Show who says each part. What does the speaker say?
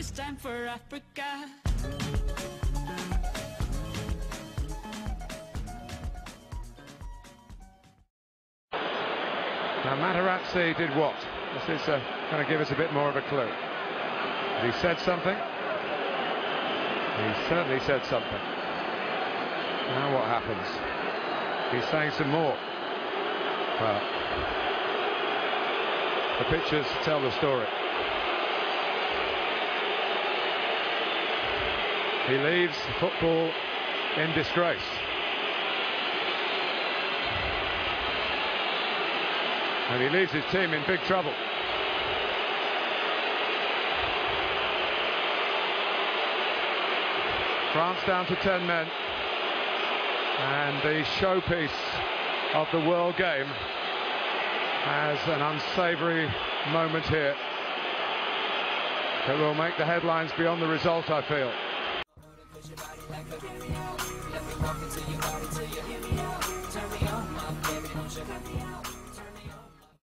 Speaker 1: This time for Africa.
Speaker 2: Now Materazzi did what? This is uh, going to give us a bit more of a clue. He said something. He certainly said something. Now what happens? He's saying some more. Well, the pictures tell the story. He leaves football in disgrace. And he leaves his team in big trouble. France down to 10 men. And the showpiece of the world game has an unsavoury moment here. That will make the headlines beyond the result, I feel.